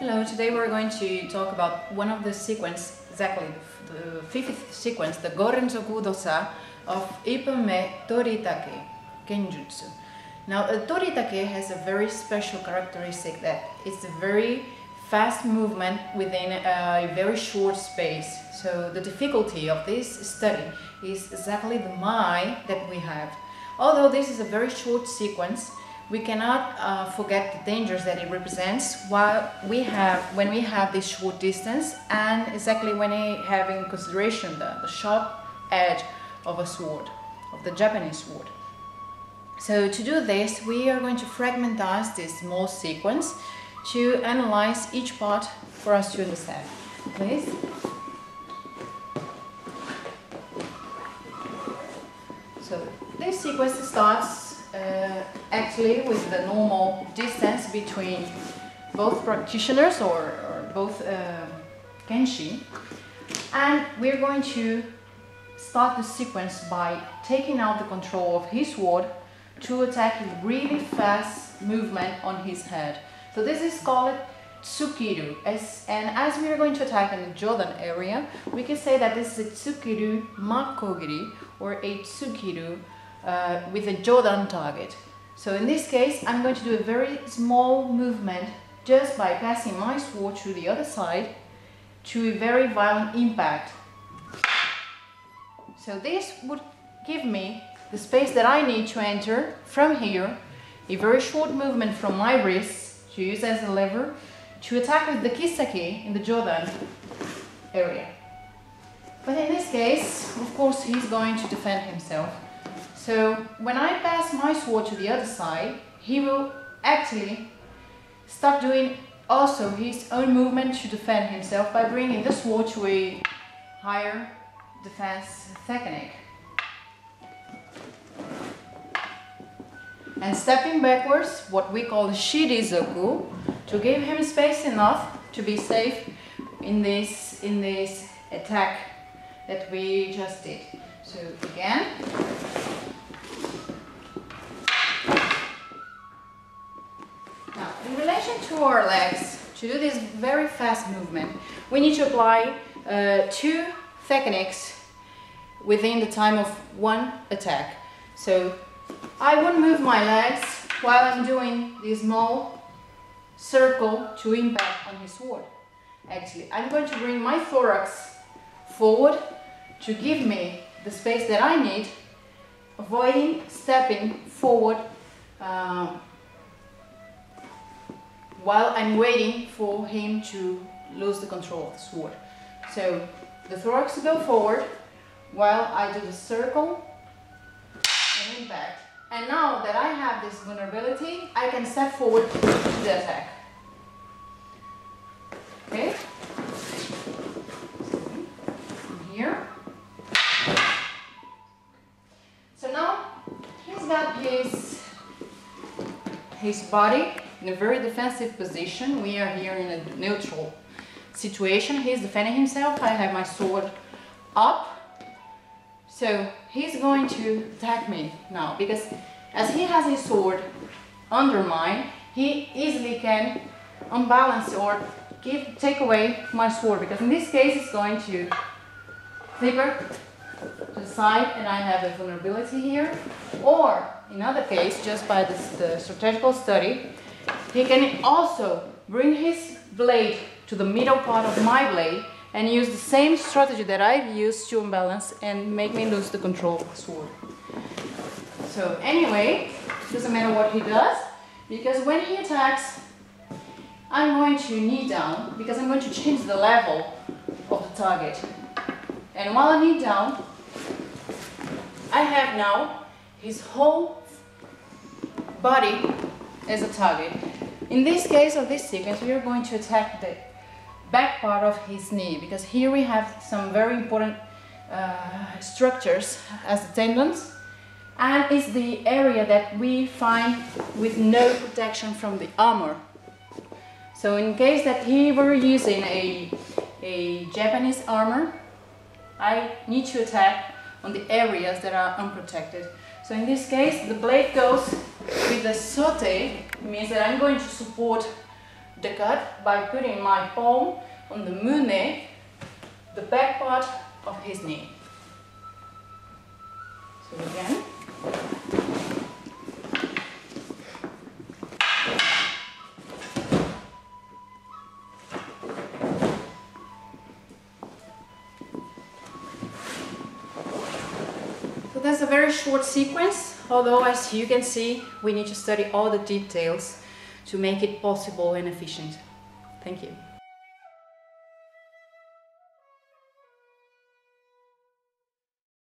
Hello, today we're going to talk about one of the sequence, exactly the fifth sequence, the Gorenzoku Dosa of Ippon-me Toritake Kenjutsu. Now, a Toritake has a very special characteristic that it's a very fast movement within a very short space. So the difficulty of this study is exactly the Maai that we have. Although this is a very short sequence, we cannot uh, forget the dangers that it represents while we have when we have this short distance and exactly when we have in consideration the, the sharp edge of a sword, of the Japanese sword. So to do this, we are going to fragmentize this small sequence to analyze each part for us to understand. Please. So this sequence starts actually with the normal distance between both practitioners or, or both uh. And we're going to start the sequence by taking out the control of his sword to attack a really fast movement on his head. So this is called Tsukiru. As, and as we are going to attack in the Jodan area, we can say that this is a Tsukiru Makogiri or a Tsukiru uh, with a Jodan target. So in this case, I'm going to do a very small movement just by passing my sword to the other side to a very violent impact. So this would give me the space that I need to enter from here, a very short movement from my wrist to use as a lever to attack with the Kissaki in the Jodan area. But in this case, of course, he's going to defend himself. So when I pass my sword to the other side, he will actually start doing also his own movement to defend himself by bringing the sword to a higher defense technique. And stepping backwards, what we call Shirizoku, to give him space enough to be safe in this, in this attack that we just did. So again, to our legs, to do this very fast movement, we need to apply uh, two techniques within the time of one attack. So I would move my legs while I'm doing this small circle to impact on his sword. Actually, I'm going to bring my thorax forward to give me the space that I need, avoiding stepping forward um, while I'm waiting for him to lose the control of the sword. So the thorax go forward while I do the circle and impact. And now that I have this vulnerability, I can step forward to the attack. Okay? From here. So now he's got his his body in a very defensive position. We are here in a neutral situation. He's defending himself. I have my sword up. So he's going to attack me now because as he has his sword under mine, he easily can unbalance or give take away my sword because in this case it's going to flipper to the side and I have a vulnerability here or in other case just by this, the strategical study he can also bring his blade to the middle part of my blade and use the same strategy that I've used to unbalance and make me lose the control of the sword. So anyway, doesn't matter what he does, because when he attacks, I'm going to knee down, because I'm going to change the level of the target. And while I knee down, I have now his whole body as a target. In this case of this sequence, we are going to attack the back part of his knee because here we have some very important uh, structures as the tendons and it's the area that we find with no protection from the armor. So in case that he were using a, a Japanese armor, I need to attack on the areas that are unprotected. So in this case, the blade goes with the sote, means that I'm going to support the cut by putting my palm on the mune, the back part of his knee. So again. Very short sequence, although as you can see, we need to study all the details to make it possible and efficient. Thank you.